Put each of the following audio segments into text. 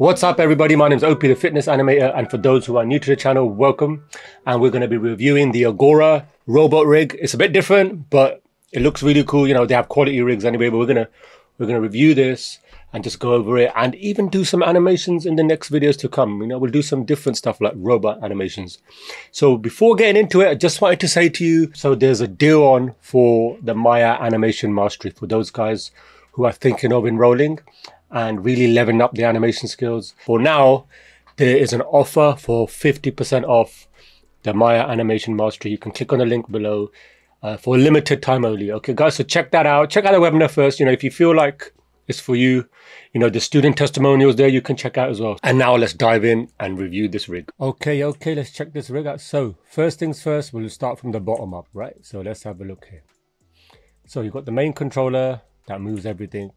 What's up everybody, my name is Opi the Fitness Animator and for those who are new to the channel, welcome. And we're going to be reviewing the Agora robot rig. It's a bit different, but it looks really cool. You know, they have quality rigs anyway, but we're going to we're going to review this and just go over it and even do some animations in the next videos to come. You know, we'll do some different stuff like robot animations. So before getting into it, I just wanted to say to you, so there's a deal on for the Maya Animation Mastery for those guys who are thinking of enrolling and really leveling up the animation skills. For now, there is an offer for 50% off the Maya Animation Mastery. You can click on the link below uh, for a limited time only. Okay, guys, so check that out. Check out the webinar first. You know, if you feel like it's for you, you know, the student testimonials there you can check out as well. And now let's dive in and review this rig. Okay, okay, let's check this rig out. So, first things first, we'll start from the bottom up, right? So let's have a look here. So you've got the main controller that moves everything.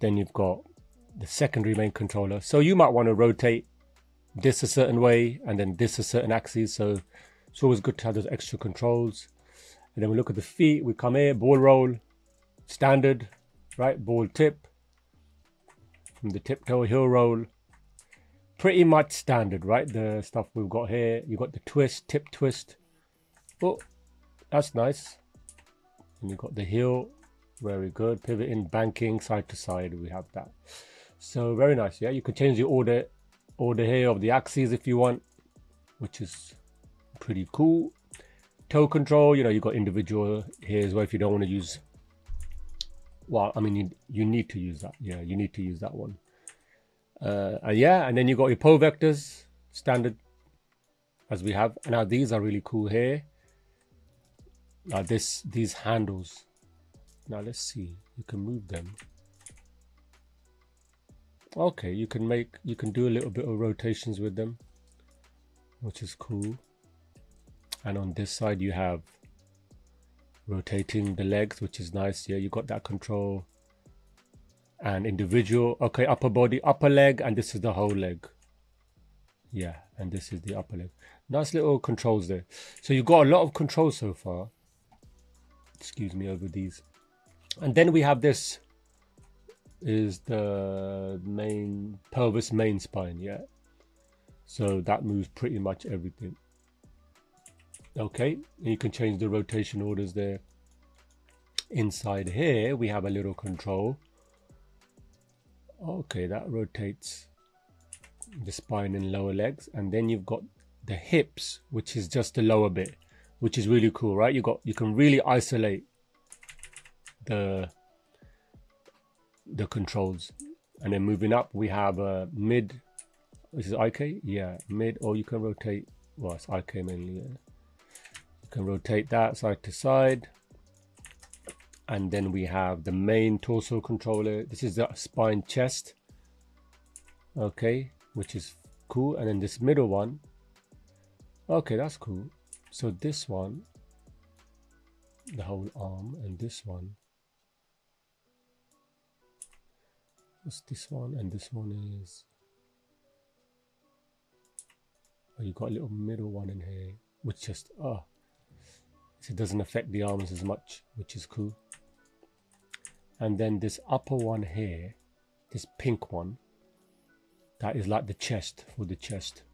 Then you've got the secondary main controller. So you might want to rotate this a certain way and then this a certain axis. So it's always good to have those extra controls. And then we look at the feet. We come here, ball roll, standard, right? Ball tip. From the tiptoe heel roll. Pretty much standard, right? The stuff we've got here. You've got the twist, tip twist. Oh, that's nice. And you've got the heel very good. Pivot in banking, side to side, we have that. So very nice. Yeah, you can change the order order here of the axes if you want, which is pretty cool. Toe control, you know, you got individual here as well if you don't want to use well, I mean, you, you need to use that. Yeah, you need to use that one. Uh, and yeah, and then you got your pole vectors, standard as we have. Now these are really cool here. Now this, these handles, now let's see, you can move them. Okay, you can make, you can do a little bit of rotations with them, which is cool. And on this side you have rotating the legs, which is nice. Yeah, you got that control. And individual, okay, upper body, upper leg, and this is the whole leg. Yeah, and this is the upper leg. Nice little controls there. So you got a lot of controls so far. Excuse me over these and then we have this is the main pelvis main spine yeah? So that moves pretty much everything. Okay and you can change the rotation orders there. Inside here we have a little control. Okay that rotates the spine and lower legs. And then you've got the hips which is just the lower bit which is really cool right? You got you can really isolate the the controls. And then moving up we have a mid this is IK yeah mid or you can rotate well it's IK mainly yeah. you can rotate that side to side. And then we have the main torso controller. This is the spine chest. Okay which is cool. And then this middle one. Okay that's cool. So this one the whole arm and this one What's this one? And this one is. Oh, you got a little middle one in here, which just oh, it doesn't affect the arms as much, which is cool. And then this upper one here, this pink one, that is like the chest for the chest.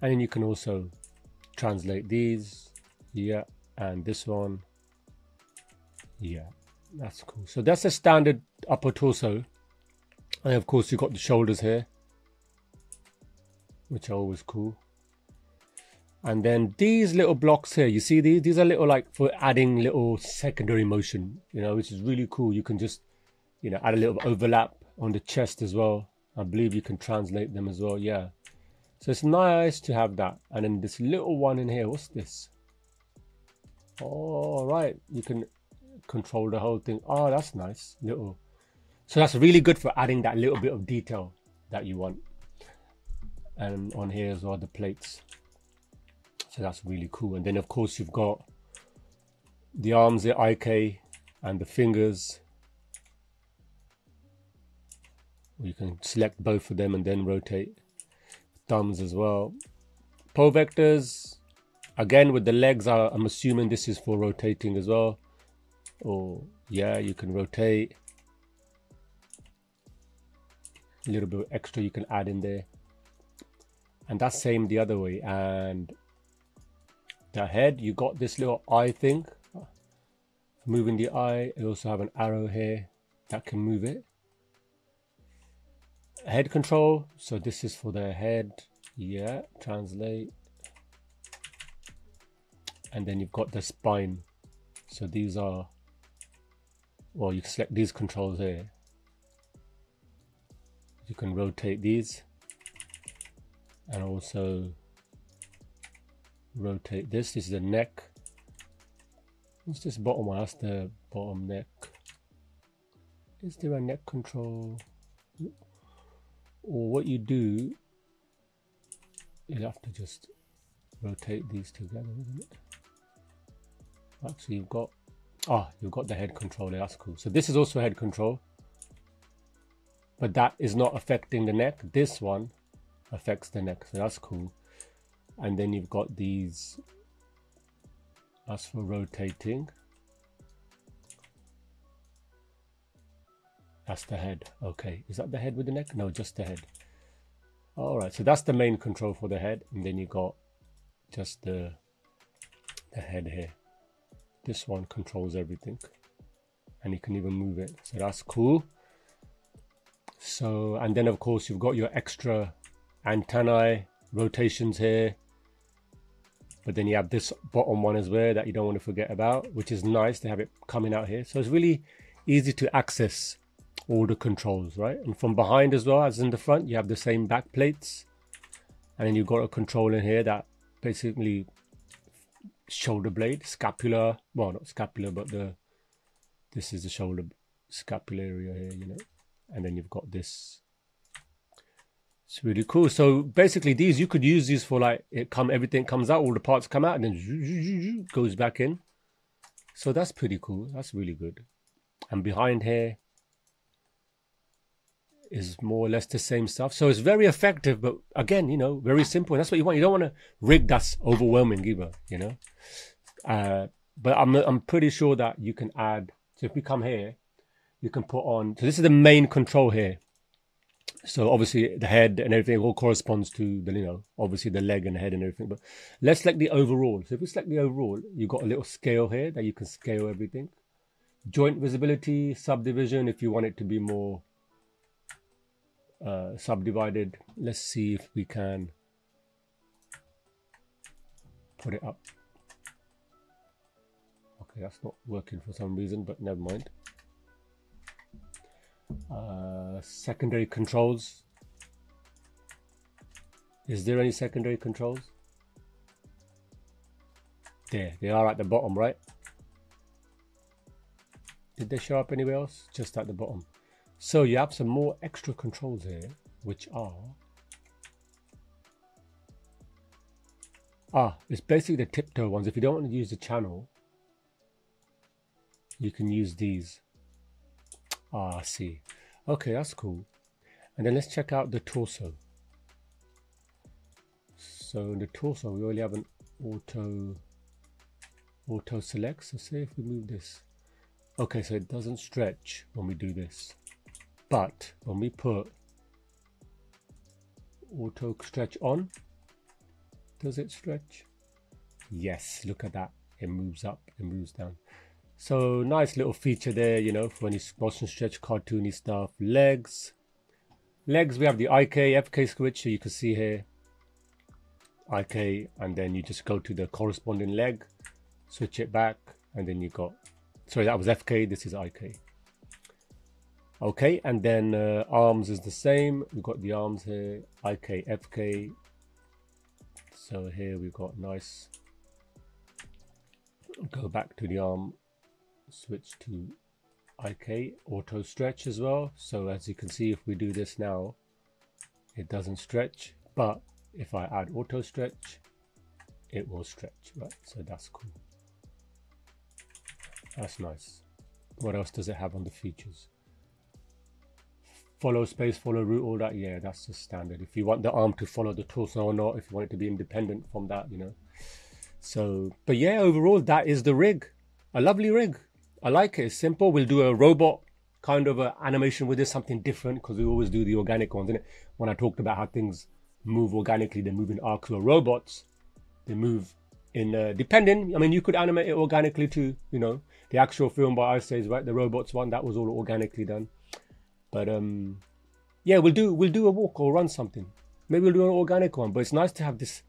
And then you can also translate these, yeah, and this one, yeah, that's cool. So that's a standard upper torso and of course you've got the shoulders here, which are always cool. And then these little blocks here, you see these? These are little like for adding little secondary motion, you know, which is really cool. You can just, you know, add a little overlap on the chest as well. I believe you can translate them as well, yeah. So it's nice to have that. And then this little one in here, what's this? Oh, right, you can control the whole thing. Oh, that's nice. Little so that's really good for adding that little bit of detail that you want. And on here as well, the plates. So that's really cool. And then of course you've got the arms, the IK and the fingers. You can select both of them and then rotate. Thumbs as well. Pole vectors, again with the legs, I'm assuming this is for rotating as well. Or yeah, you can rotate a little bit extra you can add in there. And that's same the other way. And the head you got this little eye thing. Moving the eye you also have an arrow here that can move it. Head control so this is for the head. Yeah translate. And then you've got the spine. So these are well you select these controls here you can rotate these and also rotate this. This is the neck. What's this bottom one? That's the bottom neck. Is there a neck control? Or what you do you'll have to just rotate these together isn't it? Actually you've got ah oh, you've got the head control there. That's cool. So this is also head control but that is not affecting the neck. This one affects the neck so that's cool. And then you've got these that's for rotating. That's the head. Okay is that the head with the neck? No just the head. All right so that's the main control for the head and then you got just the the head here. This one controls everything and you can even move it so that's cool so and then of course you've got your extra antennae rotations here. But then you have this bottom one as well that you don't want to forget about which is nice to have it coming out here. So it's really easy to access all the controls right? And from behind as well as in the front you have the same back plates. And then you've got a control in here that basically shoulder blade scapula. Well not scapula but the this is the shoulder scapula area here you know and then you've got this it's really cool so basically these you could use these for like it come everything comes out all the parts come out and then goes back in so that's pretty cool that's really good and behind here is more or less the same stuff. So it's very effective, but again, you know, very simple. And that's what you want. You don't want to rig that's overwhelming either, you know. Uh, but I'm I'm pretty sure that you can add. So if we come here, you can put on. So this is the main control here. So obviously the head and everything all corresponds to the you know obviously the leg and the head and everything. But let's select the overall. So if we select the overall, you've got a little scale here that you can scale everything. Joint visibility, subdivision if you want it to be more uh, subdivided. Let's see if we can put it up. Okay, that's not working for some reason, but never mind. Uh, secondary controls. Is there any secondary controls? There, they are at the bottom, right? Did they show up anywhere else? Just at the bottom. So you have some more extra controls here, which are Ah, it's basically the tiptoe ones. If you don't want to use the channel, you can use these. Ah, I see. Okay, that's cool. And then let's check out the torso. So in the torso, we only have an auto auto select. So say if we move this. Okay, so it doesn't stretch when we do this. But when we put auto stretch on, does it stretch? Yes, look at that. It moves up, it moves down. So nice little feature there, you know, for any motion stretch cartoony stuff. Legs. Legs, we have the IK, FK switch, so you can see here. IK, and then you just go to the corresponding leg, switch it back, and then you got, sorry, that was FK, this is IK. Okay, and then uh, arms is the same. We've got the arms here, IK, FK. So here we've got nice. Go back to the arm, switch to IK, auto stretch as well. So as you can see, if we do this now, it doesn't stretch. But if I add auto stretch, it will stretch, right? So that's cool. That's nice. What else does it have on the features? follow space, follow root, all that. Yeah, that's the standard. If you want the arm to follow the torso or not, if you want it to be independent from that, you know. So, but yeah, overall, that is the rig. A lovely rig. I like it. It's simple. We'll do a robot kind of a animation with this, something different, because we always do the organic ones, And When I talked about how things move organically, they move in arcs or robots, they move in uh, depending. I mean, you could animate it organically too. You know, the actual film by Ice Age, right? The robots one that was all organically done. But um, yeah, we'll do we'll do a walk or run something. Maybe we'll do an organic one. But it's nice to have this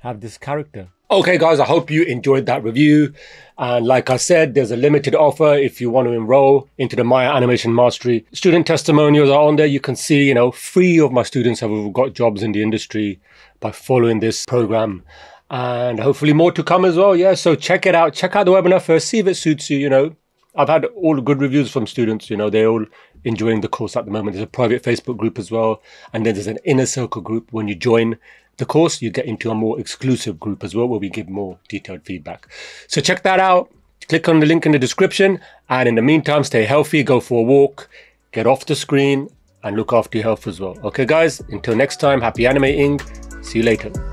have this character. Okay, guys, I hope you enjoyed that review. And like I said, there's a limited offer if you want to enroll into the Maya Animation Mastery. Student testimonials are on there. You can see, you know, three of my students have got jobs in the industry by following this program. And hopefully more to come as well. Yeah, so check it out. Check out the webinar first. See if it suits you, you know. I've had all good reviews from students. You know, they're all enjoying the course at the moment. There's a private Facebook group as well. And then there's an inner circle group when you join the course, you get into a more exclusive group as well where we give more detailed feedback. So check that out. Click on the link in the description. And in the meantime, stay healthy, go for a walk, get off the screen, and look after your health as well. Okay, guys, until next time, happy animating. See you later.